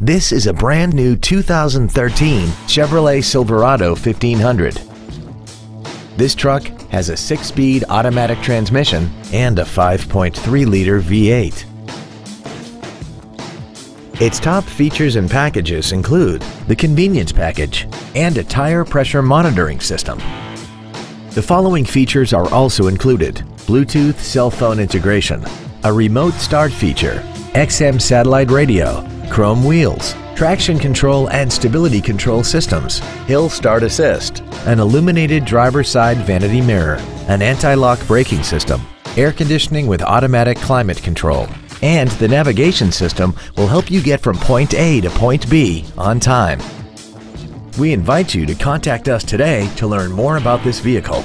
This is a brand new 2013 Chevrolet Silverado 1500. This truck has a six-speed automatic transmission and a 5.3-liter V8. Its top features and packages include the convenience package and a tire pressure monitoring system. The following features are also included. Bluetooth cell phone integration, a remote start feature, XM satellite radio, chrome wheels, traction control and stability control systems, hill start assist, an illuminated driver's side vanity mirror, an anti-lock braking system, air conditioning with automatic climate control, and the navigation system will help you get from point A to point B on time. We invite you to contact us today to learn more about this vehicle.